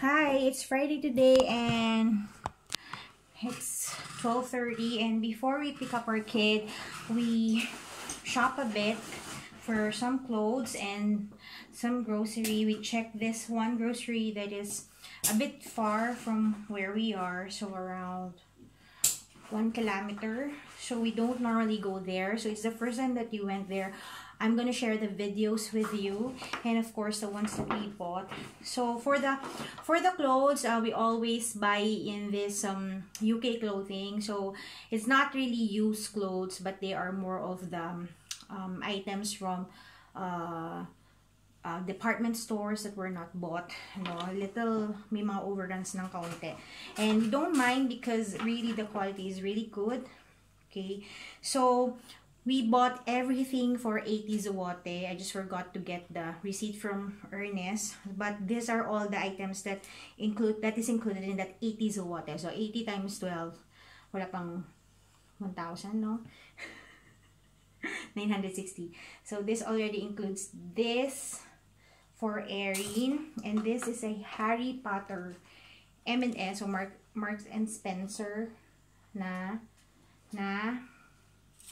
Hi, it's Friday today and it's 12.30 and before we pick up our kid, we shop a bit for some clothes and some grocery. We check this one grocery that is a bit far from where we are, so around one kilometer. So we don't normally go there. So it's the first time that you went there. I'm gonna share the videos with you and of course the ones that we bought. So for the for the clothes, uh, we always buy in this um UK clothing. So it's not really used clothes, but they are more of the um, items from uh, uh, department stores that were not bought. Know, little may mga overruns ng kaunti. And don't mind because really the quality is really good. Okay, so we bought everything for 80 zlote. I just forgot to get the receipt from Ernest. But these are all the items that include that is included in that 80 zlote. So 80 times 12, wala pang 1,000, no? 960. So this already includes this for Erin. And this is a Harry Potter M&S, so Mark, Marks and Spencer na na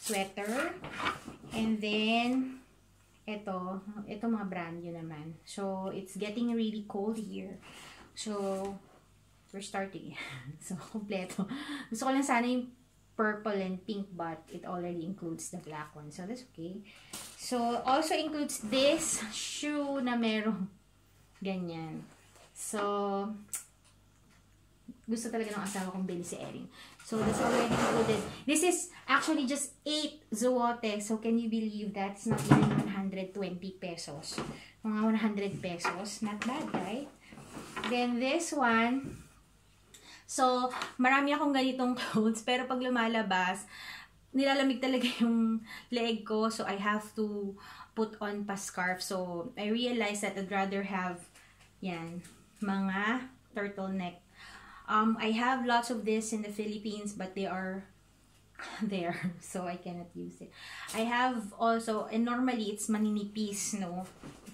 sweater. And then, ito, ito mga brand yun naman. So, it's getting really cold here. So, we're starting. so, kompleto. Gusto ko lang sana yung purple and pink, but it already includes the black one. So, that's okay. So, also includes this shoe na merong ganyan. So, gusto talaga ng asawa kong bili si Erin. So, that's already included. This is actually just 8 zlote. So, can you believe that's not even 120 pesos? Mga 100 pesos. Not bad, right? Then, this one. So, marami akong ganitong clothes. Pero pag lumalabas, nilalamig talaga yung leg ko. So, I have to put on pa scarf. So, I realized that I'd rather have, yan, mga turtleneck Um, I have lots of this in the Philippines, but they are there, so I cannot use it. I have also, and normally it's maninipis, no?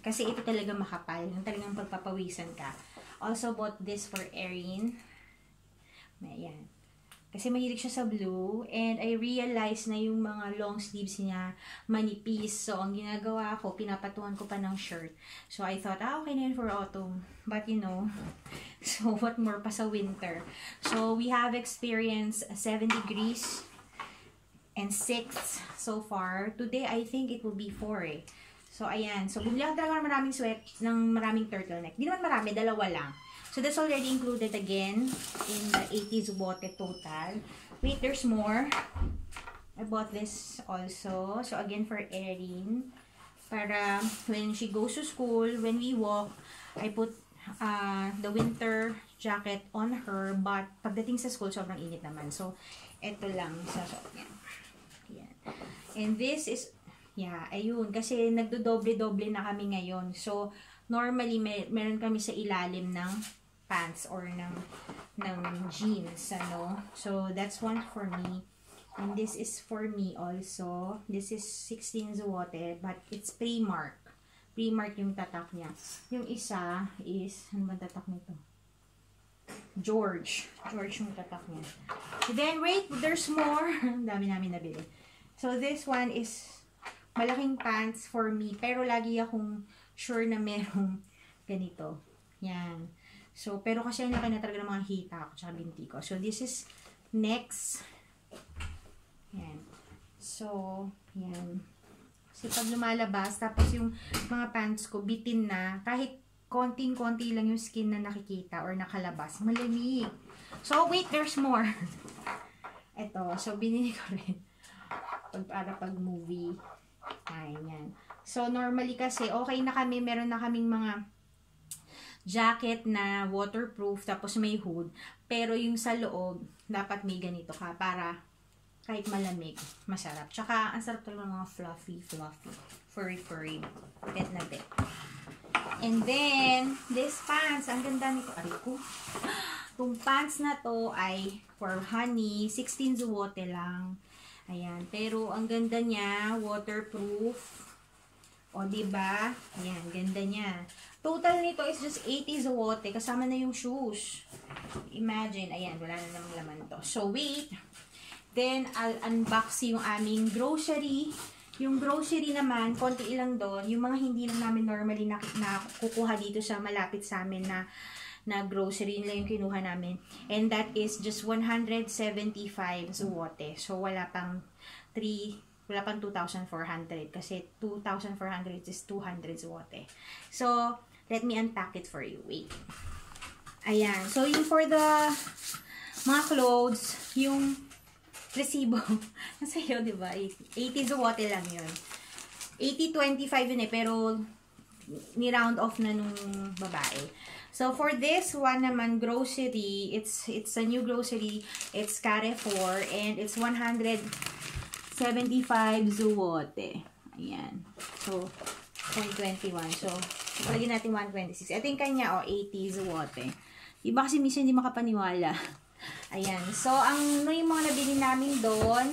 Kasi ito talaga makapal, yung talagang pagpapawisan ka. Also bought this for Erin. Ayan. Kasi mahilig siya sa blue. And I realized na yung mga long sleeves niya manipis. So, ang ginagawa ko, pinapatuan ko pa ng shirt. So, I thought, ah, okay na yun for autumn. But, you know, so what more pa sa winter. So, we have experienced 7 degrees and 6 so far. Today, I think it will be 4 eh. So, ayan. So, bumili ako talaga ng maraming sweat, ng maraming turtleneck. Di naman marami, dalawa lang. So that's already included again in the 80s bote total. Wait, there's more. I bought this also. So again for Erin. Para when she goes to school, when we walk, I put uh, the winter jacket on her. But pagdating sa school, sobrang init naman. So, ito lang. Sa, so, yan. yan. And this is, yeah, ayun. Kasi nagdo-doble-doble na kami ngayon. So, normally, may, meron kami sa ilalim ng pants or ng, ng jeans, ano. So, that's one for me. And this is for me also. This is 16 zlote, but it's. Primark yung tatak niya. Yung isa is, ano ba tatak nito? George. George yung tatak niya. Then, wait, there's more. dami namin nabili. So, this one is malaking pants for me. Pero lagi akong sure na merong ganito. Yan. So, pero kasi ang laki na talaga ng mga hita ko tsaka binti ko. So, this is next. Yan. So, yan. Kasi pag lumalabas, tapos yung mga pants ko, bitin na, kahit konting-konti lang yung skin na nakikita or nakalabas, malamig. So, wait, there's more. Ito, so binili ko rin. Pag, para pag movie. Ayan, yan. So, normally kasi, okay na kami, meron na kaming mga jacket na waterproof tapos may hood. Pero yung sa loob, dapat may ganito ka para kahit malamig, masarap. Tsaka, ang sarap talaga ng mga fluffy, fluffy, furry, furry, pet na pet. And then, this pants, ang ganda nito. Aray ko. Itong pants na to ay for honey, 16 zuwote lang. Ayan. Pero, ang ganda niya, waterproof. O, diba? Yan, ganda niya. Total nito is just 80 zawote. Kasama na yung shoes. Imagine, ayan, wala na namang laman to. So, wait. Then, I'll unbox yung aming grocery. Yung grocery naman, konti ilang doon. Yung mga hindi lang namin normally na, na dito sa malapit sa amin na na grocery nila yung kinuha namin. And that is just 175 zuwote. So, wala pang 3, wala pang 2,400 kasi 2,400 is 200 zuwote. So, let me unpack it for you. Wait. Ayan. So, yung for the mga clothes, yung resibo, nasa iyo, di ba? 80 zuwote lang yun. 80-25 yun eh, pero ni-round off na nung babae. So, for this one naman, grocery, it's it's a new grocery. It's Carrefour, and it's 175 zuwote. Ayan. So, 0.21. So, palagyan natin 126. Ito yung kanya, oh, 80 zuwote. Iba kasi minsan hindi makapaniwala. Ayan. So, ang no yung mga nabili namin doon,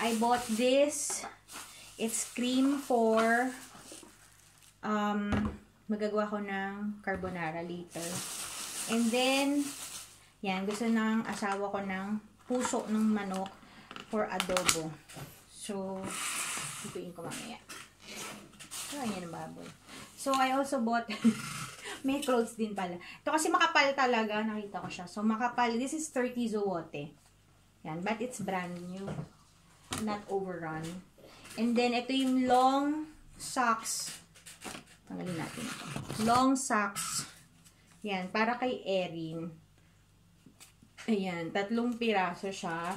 I bought this. It's cream for um, magagawa ko ng carbonara later. And then, yan, gusto ng asawa ko ng puso ng manok for adobo. So, ituin ko mamaya. So, yan ang baboy. So, I also bought, may clothes din pala. Ito kasi makapal talaga, nakita ko siya. So, makapal, this is 30 zowote. Yan, but it's brand new. Not overrun. And then, ito yung long socks Tanggalin natin ito. Long socks. Yan, para kay Erin. Ayan, tatlong piraso siya.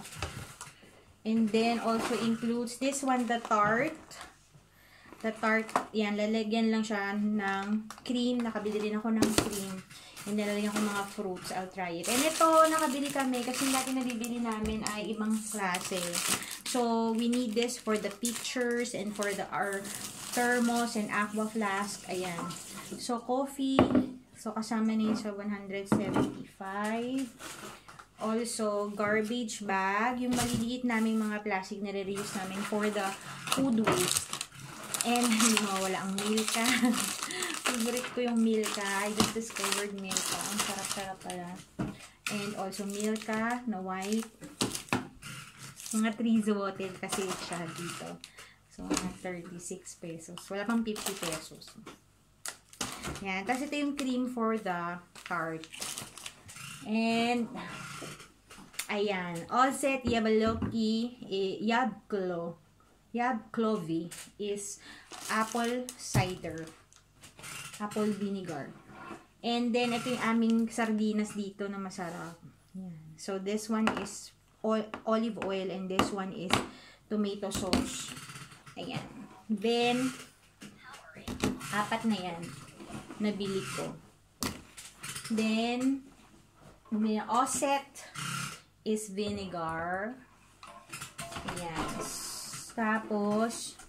And then, also includes this one, the tart. The tart, yan, lalagyan lang siya ng cream. Nakabili din ako ng cream. And then, lalagyan ko mga fruits. I'll try it. And ito, nakabili kami kasi dati nabibili namin ay ibang klase. So, we need this for the pictures and for the our thermos and aqua flask. Ayan. So, coffee. So, kasama na yun sa 175. Also, garbage bag. Yung maliliit naming mga plastic na re-reuse namin for the food waste. And, hindi mawala ang Milka. Favorite ko yung Milka. I just discovered Milka. Ang sarap-sarap pala. And also, Milka na white. Mga 3 zloted kasi siya dito. So, mga 36 pesos. Wala pang 50 pesos. Yan. Tapos ito yung cream for the tart. And, ayan. All set Yabaloki, eh, Yabklo, Yabklovi is apple cider. Apple vinegar. And then, ito yung aming sardinas dito na masarap. Yan. So, this one is olive oil and this one is tomato sauce. Ayan. Then, apat na yan. Nabili ko. Then, may offset is vinegar. Ayan. Tapos,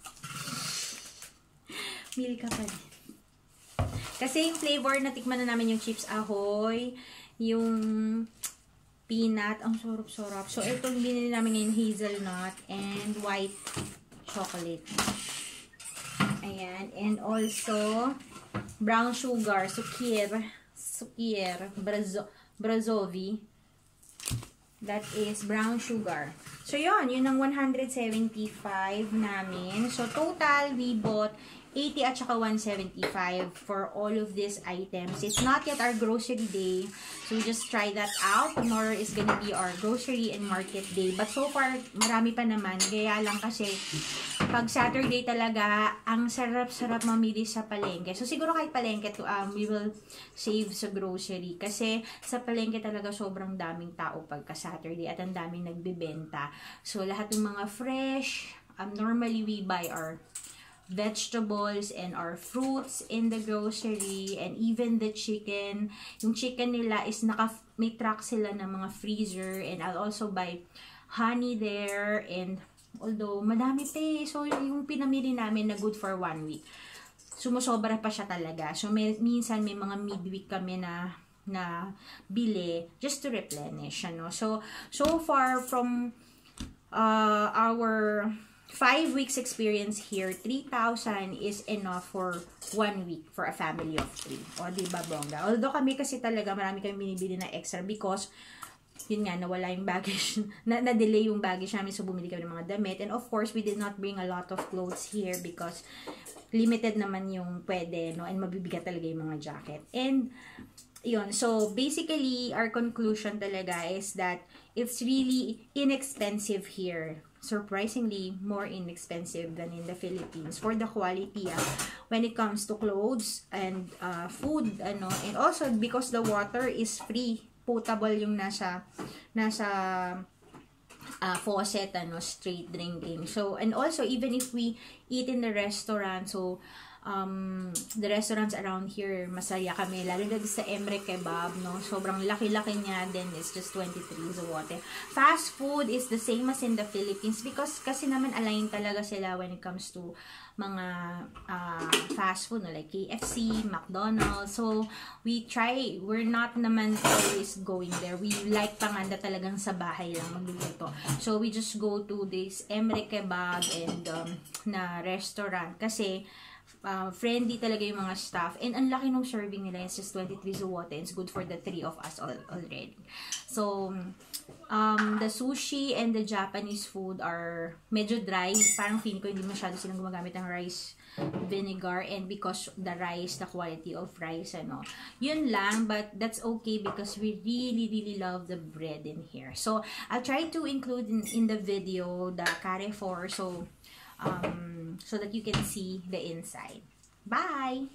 mili ka pa din. Kasi yung flavor, natikman na namin yung chips ahoy, yung peanut, ang sorop-sorop. So, itong binili namin yung hazelnut and white chocolate. Ayan. And also, brown sugar, sukir, sukir, brazo, brazovi. That is brown sugar. So, yun. Yun ang 175 namin. So, total, we bought 80 at saka 175 for all of these items. It's not yet our grocery day. So, just try that out. Tomorrow is gonna be our grocery and market day. But so far, marami pa naman. Kaya lang kasi, pag Saturday talaga, ang sarap-sarap mamili sa palengke. So, siguro kahit palengke, to, um, we will save sa grocery. Kasi, sa palengke talaga sobrang daming tao pagka Saturday at ang daming nagbibenta. So, lahat ng mga fresh, um, normally we buy our vegetables and our fruits in the grocery and even the chicken. Yung chicken nila is naka may track sila ng mga freezer and I'll also buy honey there and although madami pa eh. So yung pinamili namin na good for one week. Sumusobra pa siya talaga. So may, minsan may mga midweek kami na na bili just to replenish ano. So so far from uh, our five weeks experience here, 3,000 is enough for one week for a family of three. O, di ba, bongga? Although kami kasi talaga, marami kami binibili na extra because yun nga, nawala yung baggage, na, na-delay yung baggage namin, so bumili kami ng mga damit. And of course, we did not bring a lot of clothes here because limited naman yung pwede, no? And mabibigat talaga yung mga jacket. And, yun, so basically, our conclusion talaga is that it's really inexpensive here surprisingly more inexpensive than in the Philippines for the quality uh, when it comes to clothes and uh, food ano. And also because the water is free potable yung nasa nasa uh, faucet ano straight drinking. So and also even if we eat in the restaurant so um, the restaurants around here, masaya kami. Lalo na sa Emre Kebab, no? Sobrang laki-laki niya. Then, it's just 23 water. Fast food is the same as in the Philippines because kasi naman align talaga sila when it comes to mga uh, fast food, no? like KFC, McDonald's. So, we try, we're not naman always going there. We like panganda talagang sa bahay lang magluluto. So, we just go to this Emre Kebab and um, na restaurant kasi uh, friendly talaga yung mga staff. And ang laki ng serving nila. It's just 23 zuwote. It's good for the three of us all, already. So, um, the sushi and the Japanese food are medyo dry. Parang feeling ko hindi masyado silang gumagamit ng rice vinegar and because the rice, the quality of rice, ano. Yun lang, but that's okay because we really, really love the bread in here. So, I'll try to include in, in the video the Carrefour. So, um, so that you can see the inside. Bye!